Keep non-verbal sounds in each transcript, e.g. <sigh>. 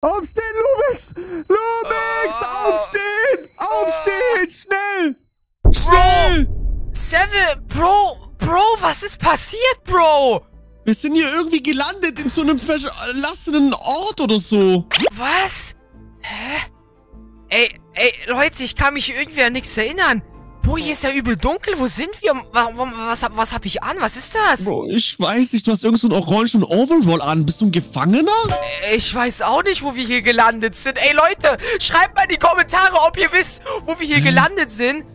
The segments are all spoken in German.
Aufstehen, Lubix! Lubix! Oh. Aufstehen! Aufstehen! Schnell! Bro! Seven, Bro, Bro, was ist passiert, Bro? Wir sind hier irgendwie gelandet in so einem verlassenen Ort oder so. Was? Hä? Ey, ey, Leute, ich kann mich irgendwie an nichts erinnern. Bro, hier ist ja übel dunkel. Wo sind wir? Wa- wa- Was, hab- was hab ich an? Was ist das? Bro, ich weiß nicht, du hast irgend so einen orangen Overall an. Bist du ein Gefangener? Ich weiß auch nicht, wo wir hier gelandet sind. Ey, Leute, schreibt mal in die Kommentare, ob ihr wisst, wo wir hier gelandet sind.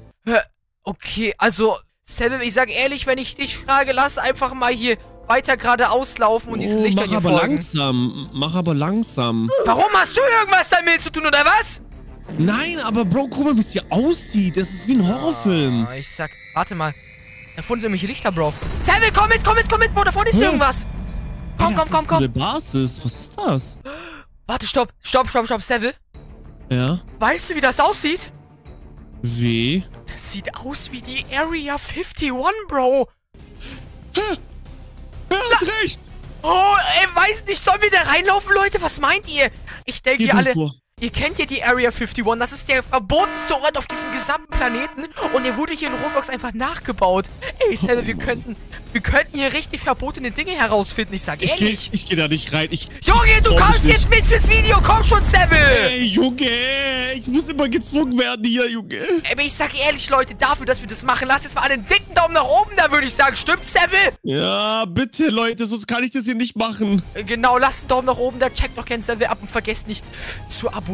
Okay, also, Seven, ich sag ehrlich, wenn ich dich frage, lass einfach mal hier weiter geradeaus laufen und diesen oh, Lichtern mach hier aber folgen. langsam. Mach aber langsam. Warum hast du irgendwas damit zu tun, oder was? Nein, aber Bro, guck mal, wie es hier aussieht. Das ist wie ein Horrorfilm. Ah, ich sag, warte mal. Da vorne sind irgendwelche Lichter, Bro. Seven, komm mit, komm mit, komm mit, Bro, da vorne ist Hä? irgendwas. Komm, Ey, komm, komm, ist komm. Eine Basis. Was ist das? Warte, stopp, stopp, stopp, stopp, Seven. Ja. Weißt du, wie das aussieht? Wie? Das sieht aus wie die Area 51, Bro. Er hat recht. Oh, ey, weiß nicht, sollen wir da reinlaufen, Leute? Was meint ihr? Ich denke, ihr alle... vor. Ihr kennt ja die Area 51, das ist der verbotenste Ort auf diesem gesamten Planeten und der wurde hier in Roblox einfach nachgebaut. Ey, Sally, wir könnten, wir könnten hier richtig verbotene Dinge herausfinden, ich sag Ich geh, ehrlich. ich geh da nicht rein. Ich, Junge, du kommst jetzt mit fürs Video, komm schon, Seville! Ey, Junge, ich muss immer gezwungen werden hier, Junge. Ey, aber ich sag ehrlich, Leute, dafür, dass wir das machen, lasst jetzt mal einen dicken Daumen nach oben da, würde ich sagen. Stimmt, Seville? Ja, bitte, Leute, sonst kann ich das hier nicht machen. Genau, lasst einen Daumen nach oben da, checkt doch gerne Seville ab und vergesst nicht zu abonnieren.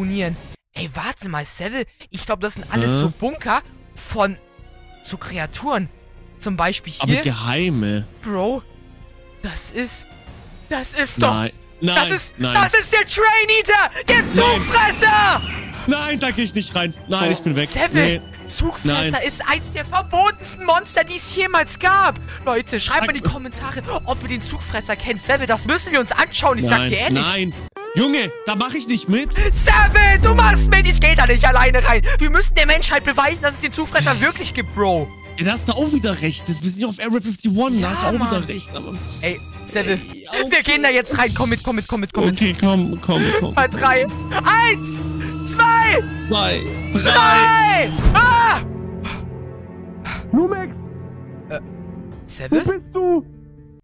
Ey, warte mal, Seville, ich glaube, das sind alles Hä? so Bunker von so Kreaturen. Zum Beispiel Aber hier, geheime. Bro, das ist, das ist doch, Nein, nein, das ist, nein. das ist der Train Eater, der Zugfresser! Nein, da geh ich nicht rein. Nein, ich bin weg. Seville, Nee. Zugfresser Nein. ist eins der verbotensten Monster, die es jemals gab. Leute, schreibt mal in die Sag- Kommentare, ob ihr den Zugfresser kennt. Seville, das müssen wir uns anschauen, ich sag Nein, dir ehrlich. nein. Junge, da mache ich nicht mit. Seven, du machst mit, ich geh da nicht alleine rein. Wir müssen der Menschheit beweisen, dass es den Zugfresser wirklich gibt, Bro. Ja, da hast du auch wieder recht. Das- Wir sind ja auf Area 51, da hast du auch Mann. wieder recht. Aber Ey, Seven, Ey, okay. wir gehen da jetzt rein. Komm mit, komm mit, komm mit, komm mit. okay, komm, komm, komm. Mal drei. Eins, zwei, Zwei, drei. drei. Ah! Lubix, wo Seven? bist du?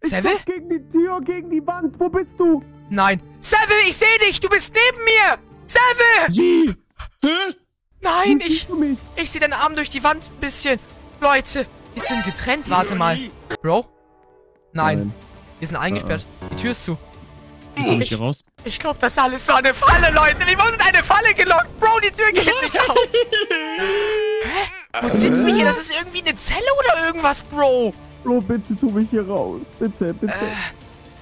Ich drück gegen die Tür, gegen die Wand. Wo bist du? Nein. Seven, ich sehe dich. Du bist neben mir. Seven! Wie? Hä? Nein, ich, ich sehe deinen Arm durch die Wand ein bisschen. Leute, wir sind getrennt. Warte mal. Bro? Nein. Wir sind eingesperrt. Die Tür ist zu. Wie komm ich hier raus? Ich glaube, das alles war eine Falle, Leute. Wir wurden in eine Falle gelockt. Bro, die Tür geht nicht auf. <laughs> Hä? Wo sind wir hier? Das ist irgendwie eine Zelle oder irgendwas, Bro. Bro, bitte tu mich hier raus. Bitte, bitte.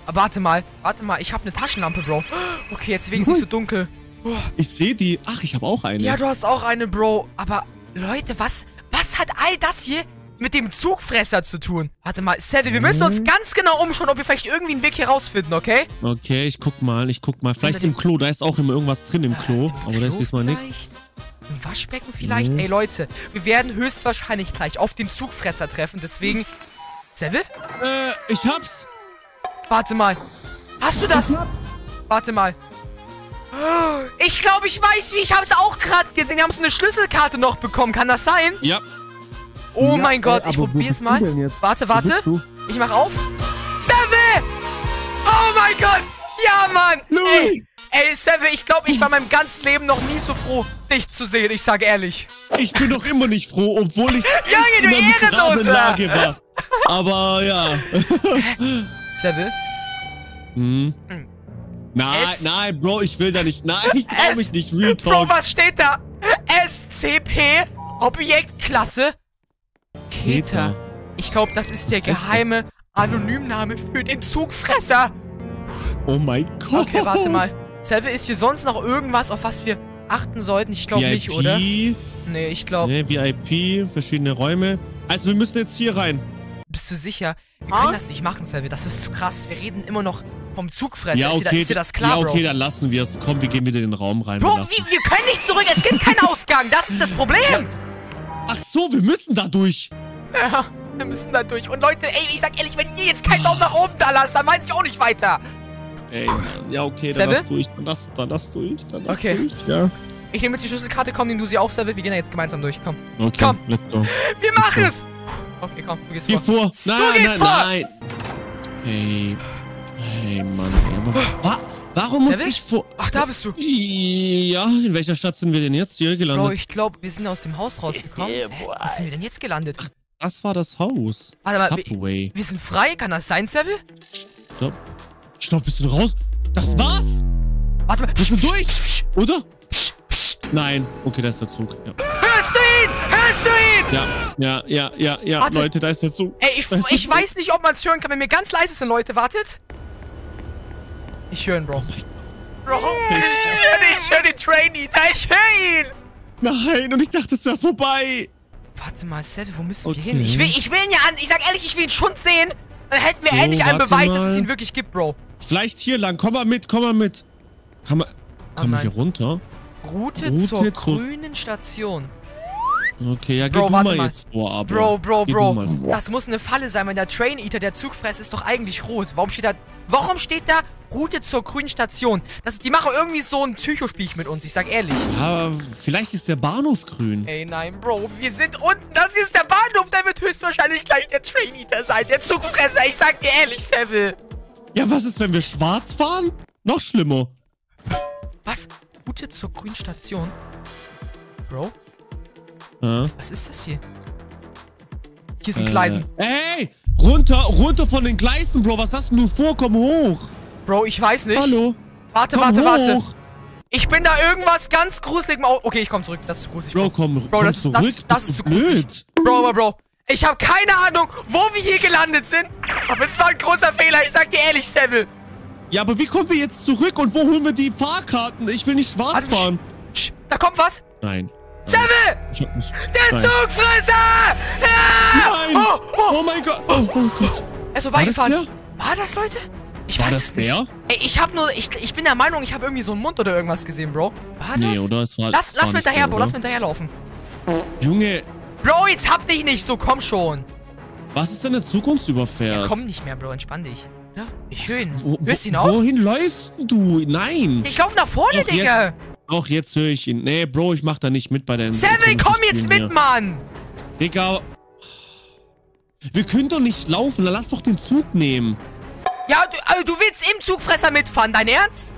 Aber warte mal. Warte mal. Ich habe eine Taschenlampe, Bro. Okay, jetzt wegen nicht so dunkel. Ich sehe die. Ach, ich habe auch eine. Ja, du hast auch eine, Bro. Aber, Leute, was, was hat all das hier mit dem Zugfresser zu tun? Warte mal, Savvy, wir müssen uns ganz genau umschauen, ob wir vielleicht irgendwie einen Weg hier rausfinden, okay? Okay, ich guck mal, ich guck mal. Vielleicht im Klo, da ist auch immer irgendwas drin im Klo. aber da ist Klo diesmal nichts. Ein Waschbecken vielleicht? Mhm. Ey, Leute, wir werden höchstwahrscheinlich gleich auf den Zugfresser treffen, deswegen... Savvy? Äh, ich hab's. Warte mal. Hast du das? Warte mal. Ich glaube, ich weiß wie. Ich habe es auch gerade gesehen. Wir haben so eine Schlüsselkarte noch bekommen. Kann das sein? Ja. Oh Ja, mein Gott, ey, ich probier's du mal. Warte, warte. du? Ich mach auf. Seve! Oh mein Gott! Ja, Mann! Louis! Ey, ey Seve, ich glaube, ich war meinem ganzen Leben noch nie so froh, dich zu sehen. Ich sage ehrlich. Ich bin doch immer nicht froh, obwohl ich <laughs> Junge, du in einer miserablen Ehrenloser! Lage war. Aber ja. <laughs> Seve? Hm. Nein, Es- nein, Bro, ich will da nicht. Nein, ich trau mich nicht. Real Bro, Talk. was steht da? SCP Objektklasse Keter. Keter. Ich glaube, das ist der geheime Anonymname für den Zugfresser. Oh mein Gott. Okay, warte mal. Selve, ist hier sonst noch irgendwas, auf was wir achten sollten? Ich glaube nicht, VIP, oder? Nee, ich glaube. Ne, VIP, verschiedene Räume. Also wir müssen jetzt hier rein. Bist du sicher? Wir Ah? können das nicht machen, Selve. Das ist zu krass. Wir reden immer noch vom Zugfresser. ja, ist, dir, okay. ist dir das klar, ja, okay, Bro? dann lassen wir es. Komm, wir gehen wieder in den Raum rein. Bro, wir wir, wir können nicht zurück. Es gibt keinen Ausgang. Das ist das Problem. Ach so, wir müssen da durch. Ja, wir müssen da durch. Und Leute, ey, ich sag ehrlich, wenn ihr jetzt keinen Daumen nach oben da lasst, dann weiß ich auch nicht weiter. Ey. Ja, okay, dann Seven? lass durch. Dann lass, dann lass durch. Dann lass Okay. durch. Ja. Ich nehme jetzt die Schlüsselkarte, komm, nimm du sie auf, Seville. Wir gehen da jetzt gemeinsam durch. Komm. Okay, Komm. let's go. Wir machen es! Okay, komm, du gehst Geh vor. vor. Nein, Du gehst nein, vor. nein. Hey. Hey, Mann. Ey, aber wa warum muss ich vor... Ach, da bist du. Ja, in welcher Stadt sind wir denn jetzt hier Bro, gelandet? ich glaube, wir sind aus dem Haus rausgekommen. Hä? Wo sind wir denn jetzt gelandet? Das war das Haus. Warte mal, wir, Subway. wir sind frei? Kann das sein, Seville? Stopp. Stopp, bist du raus? Das war's? Warte mal. Wir sind Psst, durch. Oder? Nein. Okay, da ist der Zug. Ja, Hörst du ihn? Ja, ja, ja, ja, ja. Warte. Leute, da ist der Zug. Ey, ich, Da ich weiß nicht, ob man es hören kann, wenn wir ganz leise sind, Leute. Wartet. Ich höre ihn, Bro. Bro, ich höre hör den Train Eater. Ich höre ihn. Nein, und ich dachte, es wäre vorbei. Warte mal, Seville, wo müssen wir Okay. hin? Ich will, ich will ihn ja an. Ich sag ehrlich, ich will ihn schon sehen. Dann hätten wir So, endlich einen Beweis, dass es mal. ihn wirklich gibt, Bro. Vielleicht hier lang. Komm mal mit, komm mal mit. Kann man, Oh kann man nein. hier runter? Route, Route zur zur- grünen Station. Okay, ja, geh Bro, du warte mal, mal. jetzt vor, aber. Bro, Bro, Geh Bro. Das muss eine Falle sein, weil der Train Eater, der Zugfress, ist doch eigentlich rot. Warum steht da. Warum steht da Route zur grünen Station? Das, die machen irgendwie so ein Psychospiech mit uns, ich sag ehrlich. Ja, vielleicht ist der Bahnhof grün. Ey, nein, Bro, wir sind unten. Das hier ist der Bahnhof. Da wird höchstwahrscheinlich gleich der Train Eater sein. Der Zugfresser. Ich sag dir ehrlich, Seville. Ja, was ist, wenn wir schwarz fahren? Noch schlimmer. Was? Route zur grünen Station? Bro, Ja. was ist das hier? Hier sind Gleisen. Äh, ey, runter, runter von den Gleisen, Bro. Was hast denn du vor? Komm hoch. Bro, ich weiß nicht. Hallo. Warte, Komm warte, hoch. warte. Ich bin da irgendwas ganz gruselig. Okay, ich komm zurück. Das ist gruselig. Bro, komm, Bro, komm das ist, zurück. das, das Bist ist zu gruselig. Bro, aber Bro, ich habe keine Ahnung, wo wir hier gelandet sind. Aber es war ein großer Fehler. Ich sag dir ehrlich, Seville. Ja, aber wie kommen wir jetzt zurück und wo holen wir die Fahrkarten? Ich will nicht schwarz Warte, fahren. Psch, da kommt was. Nein. Seville! Ich hab nicht. Der Nein. Zugfresser! Nein! Oh, oh. Oh mein Gott! Oh, oh Gott! Er ist War das vorbeigefahren. der? War das, Leute? Ich War weiß das es nicht. der? Ey, ich hab nur, ich, ich bin der Meinung, ich habe irgendwie so einen Mund oder irgendwas gesehen, Bro. War das? Nee, oder? Es war, Lass, es lass war mir nicht hinterher, Bro, lass mir hinterherlaufen. Junge, Bro, jetzt hab dich nicht so, komm schon. was ist, wenn der Zug uns überfährt? Er kommt nicht mehr, Bro, entspann dich. Ja, ich höre ihn. Wo, Hörst du ihn auch? Wohin läufst du? Nein! Ich lauf nach vorne, Doch, Digga. Auch jetzt höre ich ihn. Nee, Bro, ich mach da nicht mit bei deinem... Seville, komm jetzt mit, Hier. Mann. Digga. Wir können doch nicht laufen, dann lass doch den Zug nehmen. Ja, du, also, du willst im Zugfresser mitfahren, dein Ernst?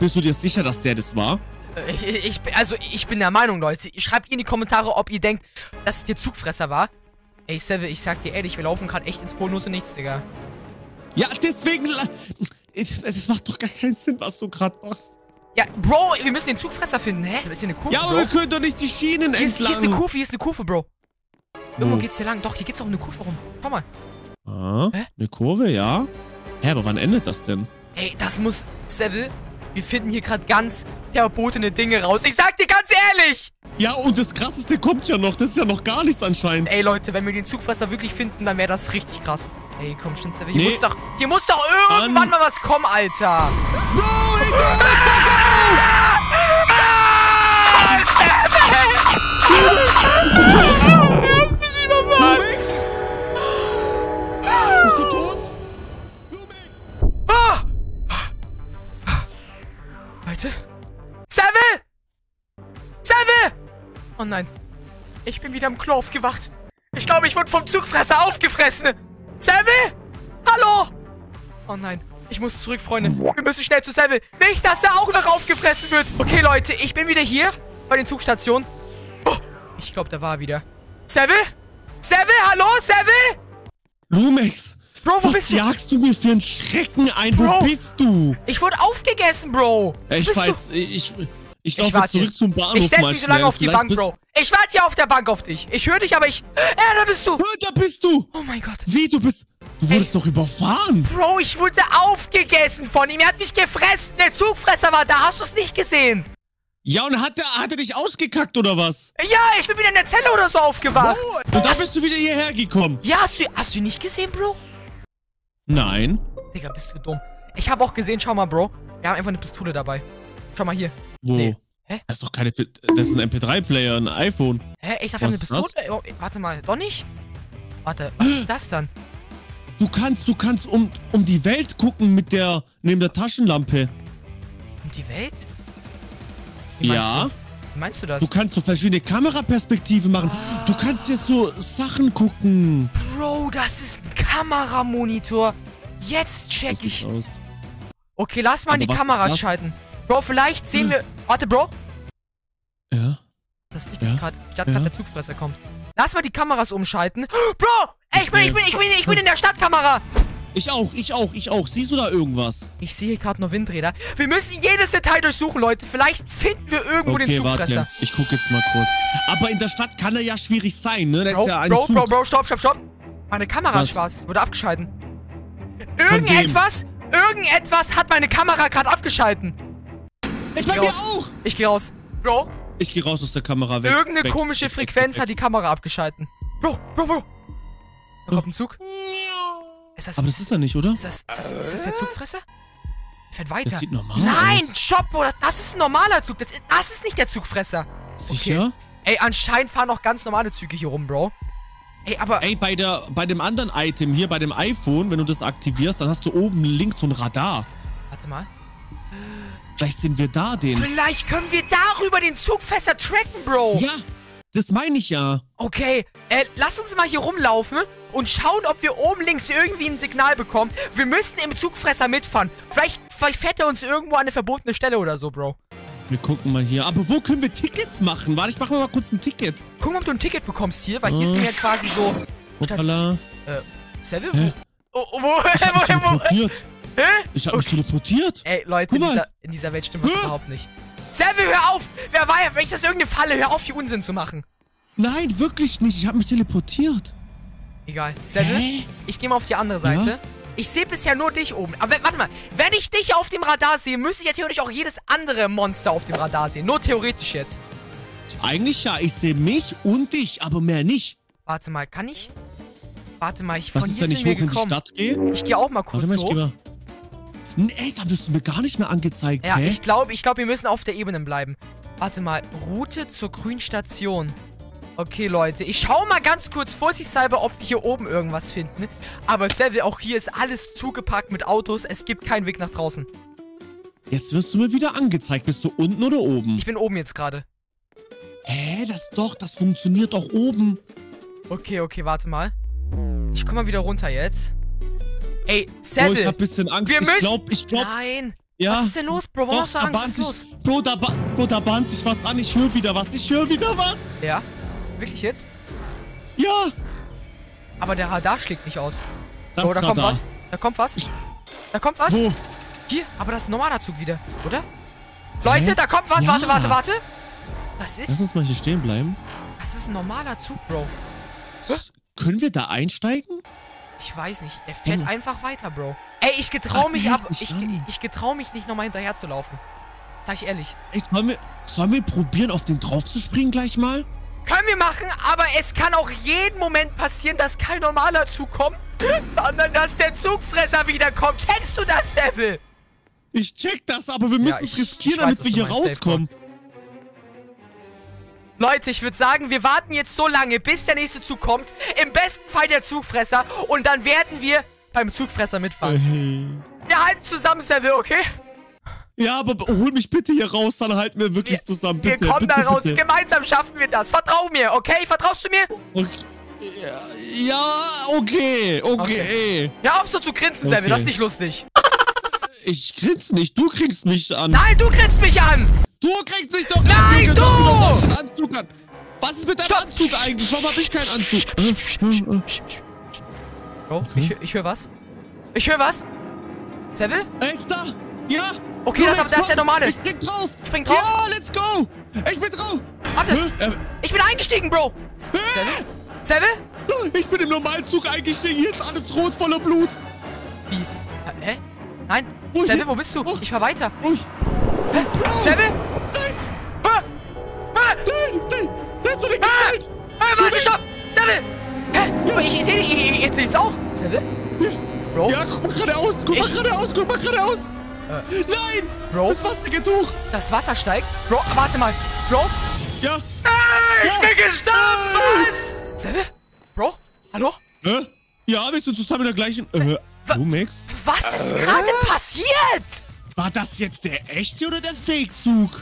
Bist du dir sicher, dass der das war? Äh, Ich, ich, also, ich bin der Meinung, Leute. Schreibt in die Kommentare, ob ihr denkt, dass es der Zugfresser war. Ey, Seville, ich sag dir ehrlich, wir laufen gerade echt ins Bonus und nichts, Digga. Ja, deswegen... <laughs> Das macht doch gar keinen Sinn, was du gerade machst. Ja, Bro, wir müssen den Zugfresser finden. Hä? Da ist hier eine Kurve, Ja, aber Bro. wir können doch nicht die Schienen Hier ist, hier ist eine. Kurve, hier ist eine Kurve, Bro. Irgendwo Wo? geht's hier lang. Doch, hier geht's doch um eine Kurve rum. Schau mal. Ah, Hä? eine Kurve, ja. Hä, aber wann endet das denn? Ey, das muss... Seville, wir finden hier gerade ganz verbotene Dinge raus. Ich sag dir ganz ehrlich! Ja, und das Krasseste kommt ja noch. Das ist ja noch gar nichts anscheinend. Ey, Leute, wenn wir den Zugfresser wirklich finden, dann wäre das richtig krass. Ey, komm, stimmt, Seville. Hier Nee. muss doch... Hier muss doch irgendwann Dann- mal was kommen, Alter. Bro, ich <laughs> Oh nein. Ich bin wieder im Klo aufgewacht. Ich glaube, ich wurde vom Zugfresser aufgefressen. Seville? Hallo? Oh nein. Ich muss zurück, Freunde. Wir müssen schnell zu Seville. Nicht, dass er auch noch aufgefressen wird. Okay, Leute, ich bin wieder hier bei den Zugstationen. Oh, ich glaube, da war er wieder. Seville? Seville, hallo, Seville? Lumix! Bro, wo Was bist du? jagst du mir für einen Schrecken ein? Bro. Wo bist du? Ich wurde aufgegessen, Bro. Ich du? weiß, ich, ich, ich Ich laufe warte zurück hier. zum Bahnhof Ich setz mich so lange auf die Bank, Bro. Ich warte hier auf der Bank auf dich. Ich höre dich, aber ich... Ja, da bist du. Da bist du! Oh mein Gott. Wie, du bist... Du wurdest doch überfahren! Bro, ich wurde aufgegessen von ihm. Er hat mich gefressen. Der Zugfresser war da. Hast du es nicht gesehen? Ja, und hat er, hat er dich ausgekackt oder was? Ja, ich bin wieder in der Zelle oder so aufgewacht. Und dann bist du wieder hierher gekommen. Ja, hast du, hast du ihn nicht gesehen, Bro? Nein. Digga, bist du dumm. Ich habe auch gesehen, schau mal, Bro. Wir haben einfach eine Pistole dabei. Schau mal hier. Wo? Nee. Hä? Das ist doch keine... Das ist ein MP3-Player, ein iPhone. Hä, ich dachte, wir haben eine Pistole. Oh, warte mal, doch nicht? Warte, was <gasps> ist das dann? Du kannst, du kannst um, um die Welt gucken mit der, neben der Taschenlampe. Um die Welt? Wie Ja. Du? Wie meinst du das? Du kannst so verschiedene Kameraperspektiven machen. Du kannst jetzt so Sachen gucken. Bro, das ist ein Kameramonitor. Jetzt check ich. aus. Okay, lass mal Aber die ist Kamera das? schalten. Bro, vielleicht sehen Hm. wir... Warte, Bro. Ja. Das Licht ist Ja. gerade... Ich dachte Ja. gerade, der Zugfresser kommt. Lass mal die Kameras umschalten. <gasps> Bro! Ey, ich bin, ich bin, ich bin, ich bin in der Stadtkamera. Ich auch, ich auch, ich auch. Siehst du da irgendwas? Ich sehe gerade nur Windräder. Wir müssen jedes Detail durchsuchen, Leute. Vielleicht finden wir irgendwo den Zugfresser. warte. Ich guck jetzt mal kurz. Aber in der Stadt kann er ja schwierig sein, ne? Da Bro, ist ja ein Bro, Zug. Bro, Bro, stopp, stopp, stopp. Meine Kamera Was? ist schwarz. Wurde abgeschalten. Irgendetwas, irgendetwas hat meine Kamera gerade abgeschalten. Ich Ich bei mir auch. Ich gehe raus. Bro, Ich gehe raus aus der Kamera weg. irgendeine weg, komische weg, Frequenz hat die Kamera abgeschalten. Bro, Bro, Bro. Da kommt ein Zug. Ist das, Aber das ist er nicht, oder? ist das, ist das, ist das der Zugfresser? Fährt weiter. Das sieht normal Nein, aus. stopp, Bro. Das, ist ein normaler Zug. Das ist, das ist nicht der Zugfresser. Sicher? Ey, anscheinend fahren auch ganz normale Züge hier rum, Bro. Ey, aber... Ey, bei, der, bei dem anderen Item hier, bei dem iPhone, wenn du das aktivierst, dann hast du oben links so ein Radar. Warte mal. Vielleicht sehen wir da den. Vielleicht können wir darüber den Zugfresser tracken, Bro. Ja, das meine ich ja. Okay, äh, lass uns mal hier rumlaufen und schauen, ob wir oben links irgendwie ein Signal bekommen. Wir müssen im Zugfresser mitfahren. Vielleicht, vielleicht fährt er uns irgendwo an eine verbotene Stelle oder so, Bro. Wir gucken mal hier. Aber wo können wir Tickets machen? Warte, ich mache mal kurz ein Ticket. Guck mal, ob du ein Ticket bekommst hier, weil hier Äh. sind ja quasi so... Hoppala. Seville? Hä? Wo, wo, <laughs> wo, Ich hab mich wo, teleportiert. hä? Ich hab mich teleportiert. Ey, Leute, in dieser, in dieser Welt stimmt was Hä? überhaupt nicht. Seville, hör auf! Wer war ja? Vielleicht ist das irgendeine Falle. Hör auf, hier Unsinn zu machen. Nein, wirklich nicht. Ich habe mich teleportiert. Egal. Hä? ich gehe mal auf die andere Seite. Ja? Ich sehe bisher nur dich oben. Aber warte mal, wenn ich dich auf dem Radar sehe, müsste ich ja theoretisch auch jedes andere Monster auf dem Radar sehen. Nur theoretisch jetzt. Eigentlich ja. Ich sehe mich und dich, aber mehr nicht. Warte mal, kann ich? Warte mal, ich, Was von ist, hier wenn ich sind wir hoch in die gekommen. Stadt gehe? Ich gehe auch mal Warte kurz mal, ich hoch. geh mal. Nee, da wirst du mir gar nicht mehr angezeigt, Ja, hä? ich glaube, ich glaube, wir müssen auf der Ebene bleiben. Warte mal, Route zur grünen Station. Okay, Leute, ich schaue mal ganz kurz vorsichtshalber, ob wir hier oben irgendwas finden. Aber Seville, auch hier ist alles zugepackt mit Autos. Es gibt keinen Weg nach draußen. Jetzt wirst du mir wieder angezeigt. Bist du unten oder oben? Ich bin oben jetzt gerade. Hä, das doch, das funktioniert doch oben. Okay, okay, warte mal. Ich komm mal wieder runter jetzt. Ey, Seville. ich hab bisschen Angst. wir ich müssen... glaub, ich glaub, Nein. ja. Was ist denn los, Bro? Warum Doch, hast du Angst? Was ist los? Bro, da, Bro, da bahnt sich was an. Ich höre wieder was. Ich höre wieder was. Ja? Wirklich jetzt? Ja. Aber der Radar schlägt nicht aus. Das oh, da kommt was. Da kommt was. Da kommt was. Wo? Hier, aber das ist ein normaler Zug wieder, oder? Leute, da kommt was. Ja. Warte, warte, warte. Das Lass ist... uns mal hier stehen bleiben. Das ist ein normaler Zug, Bro. Können wir da einsteigen? Ich weiß nicht. Der fährt Hm. einfach weiter, Bro. Ey, ich getrau Ach, mich ab. Ich, an. ich getrau mich nicht nochmal hinterher zu laufen. Sag ich ehrlich. Ey, sollen wir, sollen wir probieren, auf den drauf zu springen gleich mal? Können wir machen, aber es kann auch jeden Moment passieren, dass kein normaler Zug kommt, sondern dass der Zugfresser wiederkommt. Checkst du das, Seville? Ich check das, aber wir müssen es ich- riskieren, ich weiß, damit wir hier meinst, Safe rauskommen. Leute, ich würde sagen, wir warten jetzt so lange, bis der nächste Zug kommt. Im besten Fall der Zugfresser. Und dann werden wir beim Zugfresser mitfahren. Äh, Wir halten zusammen, Seville, okay? Ja, aber hol mich bitte hier raus, dann halten wir wirklich Wir- zusammen. Wir Bitte, kommen bitte, da raus. Bitte. Gemeinsam schaffen wir das. Vertrau mir, okay? Vertraust du mir? Okay. Ja, ja, okay, okay. Ja, auf so zu grinsen, Okay. Das ist nicht lustig. Ich grinse nicht, du kriegst mich an. Nein, du grinst mich an. Du kriegst mich doch Nein, an, du! Du Anzug an. Was ist mit deinem Stopp. Anzug eigentlich? Warum hab ich keinen Anzug? Äh. Bro, ich, ich höre was. Ich höre was. Seville? Er ist da! Ja! Okay, das- das ist der normale. Ich spring drauf! Spring drauf. Ja, let's go! Ich bin drauf! Warte. Äh, Ich bin eingestiegen, Bro. hä? Seville? Ich bin im Normalzug eingestiegen, hier ist alles rot voller Blut! Wie? Äh, Hä? Nein. Oh, Seville, hier- wo bist du? oh. Ich fahr weiter. Ruhig! Hä? Bro! Seville? Nice! Ah! Ah! Nein! Nein! Da ist so eine Ah! Gestalt! Hey, warte, stopp! Seville! Hä? Aber ich, ich sehe dich, ich- ich- jetzt sehe ich's auch. Seville? Bro? Ja, guck mal geradeaus! Guck mal Ich- geradeaus! Guck mal geradeaus! Nein! Bro? Das Wassergetuch! Das Wasser steigt? Bro, warte mal. Bro? Ja! Ich Ja. bin gestorben! Ah. Was? Seville? Bro? Hallo? Hä? Ja, wir sind zusammen in der gleichen... Äh, du, Max? Was ist gerade passiert? War das jetzt der echte oder der Fake-Zug?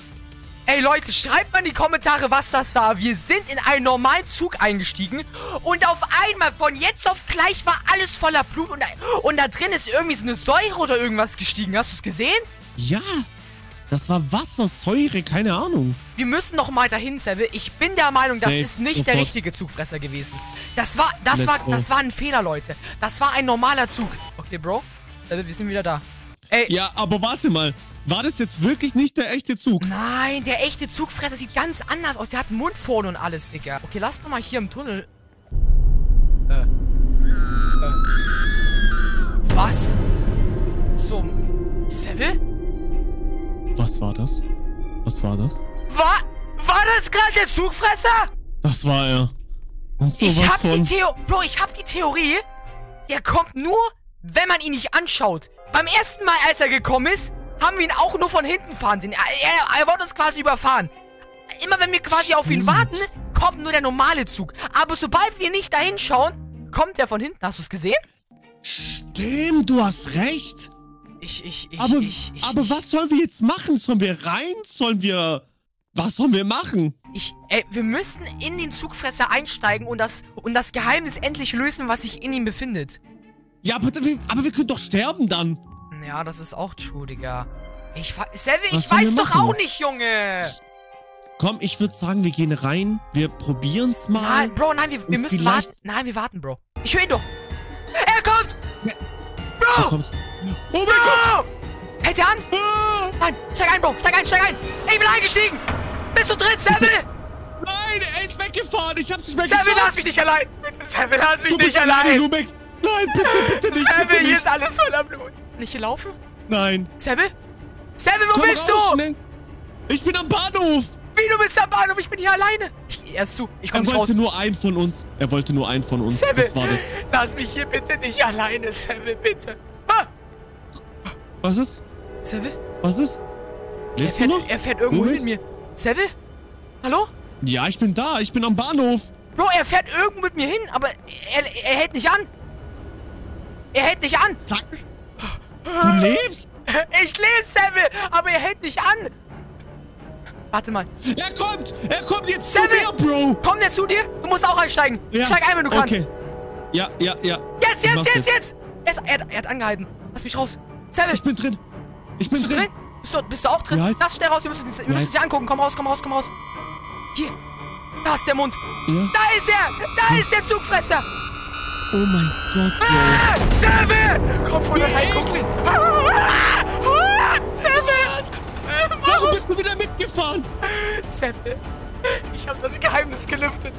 Ey Leute, schreibt mal in die Kommentare, was das war. Wir sind in einen normalen Zug eingestiegen und auf einmal von jetzt auf gleich war alles voller Blut und da, und da drin ist irgendwie so eine Säure oder irgendwas gestiegen. Hast du es gesehen? Ja, das war Wassersäure, keine Ahnung. Wir müssen noch mal dahin, Seville. Ich bin der Meinung, das Safe, ist nicht der sofort. richtige Zugfresser gewesen. Das war, das Let's war, go. das war ein Fehler, Leute. Das war ein normaler Zug. Okay, Bro. Seville, wir sind wieder da. Ey, Ja, aber warte mal. War das jetzt wirklich nicht der echte Zug? Nein, der echte Zugfresser sieht ganz anders aus. Der hat einen Mund vorne und alles, Digga. Okay, lass doch mal hier im Tunnel. Äh. Äh. Was? Zum. Seville? Was war das? Was war das? War. War das gerade der Zugfresser? Das war er. So ich hab die von... Theo. Bro, ich hab die Theorie. Der kommt nur, wenn man ihn nicht anschaut. Beim ersten Mal, als er gekommen ist, haben wir ihn auch nur von hinten fahren sehen. Er, er, er wollte uns quasi überfahren. Immer wenn wir quasi auf ihn warten, kommt nur der normale Zug. Aber sobald wir nicht dahin schauen, kommt er von hinten. Hast du es gesehen? Stimmt, du hast recht. Ich, ich, ich, Aber, ich, ich, aber ich, was sollen wir jetzt machen? Sollen wir rein? Sollen wir... Was sollen wir machen? Ich, ey, wir müssen in den Zugfresser einsteigen und das, und das Geheimnis endlich lösen, was sich in ihm befindet. Ja, aber, wir- aber wir können doch sterben dann. Ja, das ist auch true, Digga. Ich, Was ich weiß doch machen? auch nicht, Junge. Komm, ich würde sagen, wir gehen rein. Wir probieren's mal. Nein, Bro, nein, wir, wir müssen warten. Nein, wir warten, Bro. Ich höre ihn doch. Er kommt! Er Bro! kommt. Oh mein Gott! Bro! Hält er an? Ah, Nein, steig ein, Bro, steig ein, steig ein. Ich bin eingestiegen. Bist du drin, Seville? nein, er ist weggefahren. Ich hab's nicht mehr Seville, geschafft. lass mich nicht allein. Bitte, Seville, lass mich Du nicht bist alleine, allein. Nein, bitte, bitte nicht. Seville, hier ist alles voller Blut. Kann ich hier laufen? Nein. Seville? Seville, wo Komm bist raus, du? schnell. Ich bin am Bahnhof. Wie, du bist am Bahnhof? Ich bin hier alleine. Ich erst zu. Ich komm Er nicht raus. wollte nur einen von uns. Er wollte nur einen von uns. Seville, war das? lass mich hier bitte nicht alleine, Seville, bitte. Ah! Was ist? Seville? Was ist? Er du fährt, er fährt irgendwo hin mit mir. Seville? Hallo? Ja, ich bin da. Ich bin am Bahnhof. Bro, er fährt irgendwo mit mir hin, aber er, er hält nicht an. Er hält nicht an. Zack. Du lebst? Ich lebe, Seville, aber er hält nicht an. Warte mal. Er kommt. Er kommt jetzt Seville! zu mir, Bro. Kommt der zu dir? Du musst auch einsteigen. Steig ein, wenn du kannst. Okay. Ja, ja, ja. Jetzt, mach's jetzt, jetzt, jetzt. Er, ist, er, hat, er hat angehalten. Lass mich raus. Seville, Ich bin drin. Ich bin bist du drin. drin? Bist du, bist du auch drin? Ja. Lass schnell raus. Wir müssen, wir müssen Ja, dich angucken. Komm raus, komm raus, komm raus. Hier. Da ist der Mund. Ja. Da ist er. Da ist der Zugfresser. Oh mein Gott. Ah, Seville! Komm von reingucken. eklig. Ah, ah, Seville! Warum bist du wieder mitgefahren? Seville, ich habe das Geheimnis gelüftet.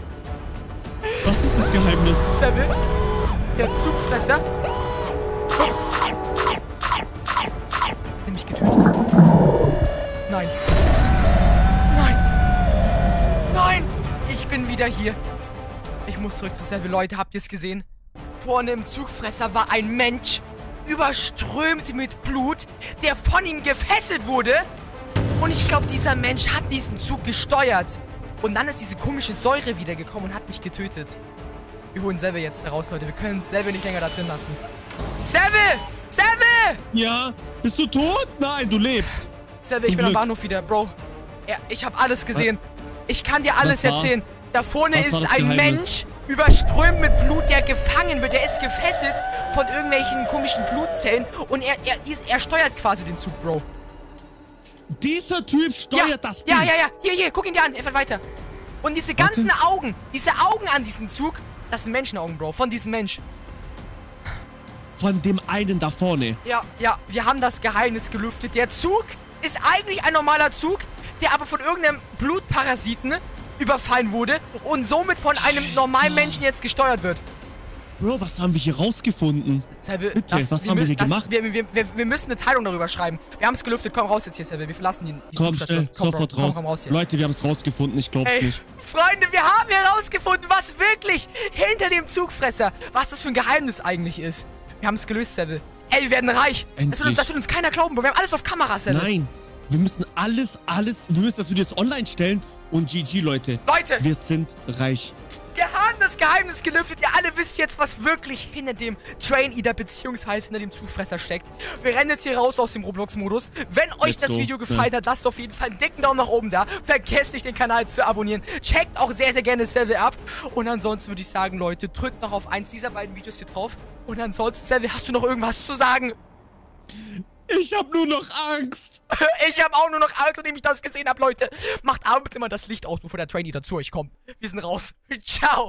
Was ist das Geheimnis? Seville, der Zugfresser. Hat er mich getötet? Nein. Nein. Nein. Ich bin wieder hier. Ich muss zurück zu Seville. Leute, habt ihr es gesehen? Vorne im Zugfresser war ein Mensch, überströmt mit Blut, der von ihm gefesselt wurde. Und ich glaube, dieser Mensch hat diesen Zug gesteuert. Und dann ist diese komische Säure wiedergekommen und hat mich getötet. Wir holen Seville jetzt raus, Leute. Wir können Seville nicht länger da drin lassen. Seville! Seville! Ja. Bist du tot? Nein, du lebst. Seville, ich Zum bin am. Bahnhof wieder, Bro. Ja, ich habe alles gesehen. Ich kann dir alles erzählen. Da vorne ist ein Geheimnis? Mensch, überströmt mit Blut, der gefangen wird. Der ist gefesselt von irgendwelchen komischen Blutzellen. Und er, er, er steuert quasi den Zug, Bro. Dieser Typ steuert ja, das Ding. Ja, ja, ja. Hier, hier, guck ihn dir an. Er fährt weiter. Und diese ganzen Augen, diese Augen an diesem Zug, das sind Menschenaugen, Bro. Von diesem Mensch. Von dem einen da vorne. Ja, ja, wir haben das Geheimnis gelüftet. Der Zug ist eigentlich ein normaler Zug, der aber von irgendeinem Blutparasiten überfallen wurde und somit von einem normalen Menschen jetzt gesteuert wird. Bro, was haben wir hier rausgefunden? Selbe, Bitte, was haben wir hier gemacht? Wir, wir, wir, wir müssen eine Teilung darüber schreiben. Wir haben es gelüftet. Komm raus jetzt hier, Selbe. Wir verlassen die Komm, schnell, Komm, sofort komm, raus. Komm, raus hier. Leute, wir haben es rausgefunden. Ich glaub's Ey, nicht. Freunde, wir haben herausgefunden, was wirklich hinter dem Zugfresser, was das für ein Geheimnis eigentlich ist. Wir haben es gelöst, Seville. Ey, wir werden reich. Das wird, uns, das wird uns keiner glauben, Bro. Wir haben alles auf Kamera, Seville. Nein. Wir müssen alles, alles, wir müssen das Video jetzt online stellen. Und GG, Leute. Leute, Wir sind reich. gehandelt! haben das Geheimnis gelüftet. Ihr alle wisst jetzt, was wirklich hinter dem Train Eater beziehungsweise hinter dem Zugfresser steckt. Wir rennen jetzt hier raus aus dem Roblox-Modus. Wenn euch Let's das go. Video gefallen hat, lasst auf jeden Fall einen dicken Daumen nach oben da. Vergesst nicht, den Kanal zu abonnieren. Checkt auch sehr, sehr gerne Seville ab. Und ansonsten würde ich sagen, Leute, drückt noch auf eins dieser beiden Videos hier drauf. Und ansonsten, Seville, hast du noch irgendwas zu sagen? Ich hab nur noch Angst. <laughs> Ich habe auch nur noch Angst, nachdem ich das gesehen habe, Leute. Macht abends immer das Licht aus, bevor der Trainee dazu euch kommt. Wir sind raus. <laughs> Ciao.